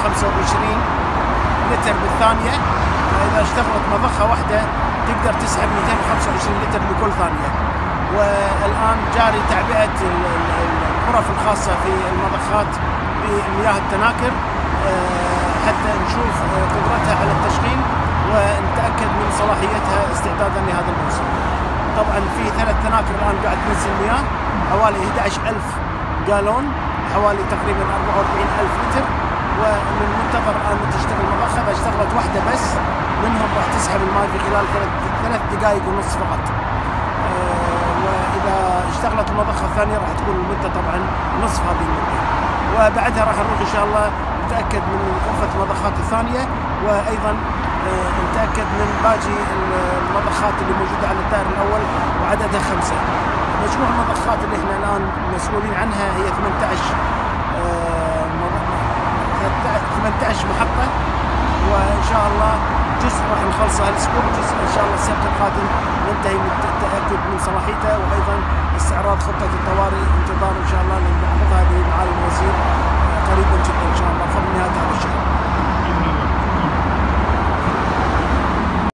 225 لتر بالثانية. فإذا اشتغلت مضخة واحدة تقدر تسحب 225 لتر بكل ثانية. والآن جاري تعبئة الغرف الخاصة في المضخات بمياه التناكر. آه، حتى نشوف قدرتها على التشغيل ونتأكد من صلاحيتها استعدادا لهذا الموسم. طبعا في ثلاث تناكر الآن قاعد تنزل مياه حوالي 11000 جالون حوالي تقريبا 44000 لتر. اشتغلت واحدة بس منهم راح تسحب الماء في خلال ثلاث دقائق ونص فقط. آه، وإذا اشتغلت المضخه الثانية راح تكون المدة طبعا نصف هذه المدة. وبعدها راح نروح إن شاء الله نتأكد من غرفه المضخات الثانية وأيضا آه، نتأكد من باقي المضخات اللي موجودة على الدائر الأول وعددها خمسة. مجموع المضخات اللي إحنا الآن مسؤولين عنها هي 18 18 محطة وإن شاء الله جزء راح نخلصه الأسبوع جزء إن شاء الله السبت القادم ننتهي من التأكد من صلاحيته وأيضا استعراض خطة الطوارئ انتظار إن شاء الله لنعرض هذه